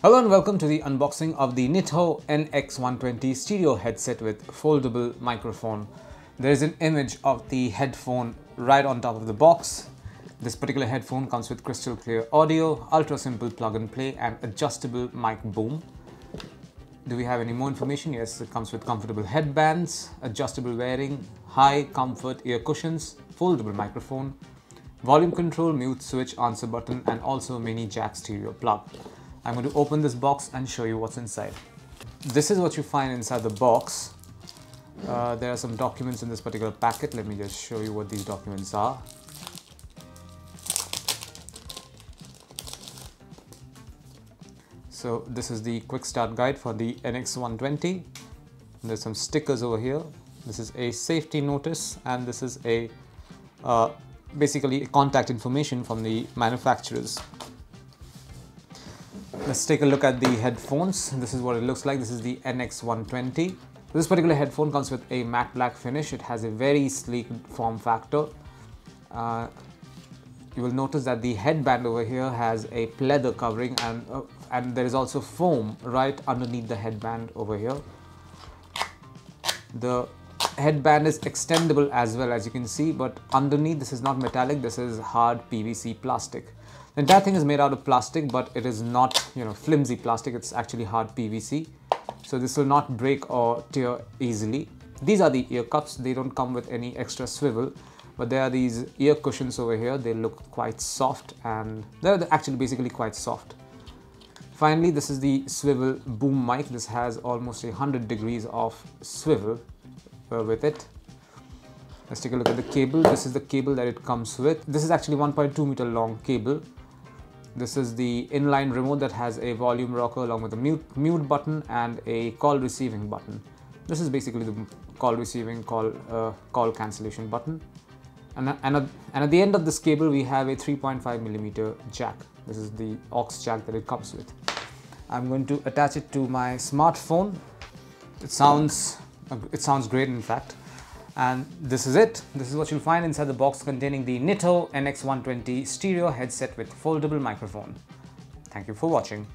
Hello and welcome to the unboxing of the Nitho NX120 stereo headset with foldable microphone. There is an image of the headphone right on top of the box. This particular headphone comes with crystal clear audio, ultra simple plug and play and adjustable mic boom. Do we have any more information? Yes, it comes with comfortable headbands, adjustable wearing, high comfort ear cushions, foldable microphone, volume control, mute switch, answer button and also mini jack stereo plug. I'm going to open this box and show you what's inside. This is what you find inside the box. Uh, there are some documents in this particular packet. Let me just show you what these documents are. So this is the quick start guide for the NX120. There's some stickers over here. This is a safety notice and this is a uh, basically contact information from the manufacturers. Let's take a look at the headphones. This is what it looks like. This is the NX120. This particular headphone comes with a matte black finish. It has a very sleek form factor. Uh, you will notice that the headband over here has a pleather covering and, uh, and there is also foam right underneath the headband over here. The headband is extendable as well as you can see but underneath this is not metallic this is hard PVC plastic. The entire thing is made out of plastic, but it is not, you know, flimsy plastic. It's actually hard PVC. So this will not break or tear easily. These are the ear cups. They don't come with any extra swivel, but there are these ear cushions over here. They look quite soft and they're actually basically quite soft. Finally, this is the swivel boom mic. This has almost a 100 degrees of swivel uh, with it. Let's take a look at the cable. This is the cable that it comes with. This is actually 1.2 meter long cable this is the inline remote that has a volume rocker along with a mute, mute button and a call receiving button. This is basically the call receiving, call, uh, call cancellation button. And, and, and at the end of this cable, we have a 3.5 millimeter jack. This is the aux jack that it comes with. I'm going to attach it to my smartphone. It sounds, it sounds great in fact. And this is it. This is what you'll find inside the box containing the Nitho NX120 stereo headset with foldable microphone. Thank you for watching.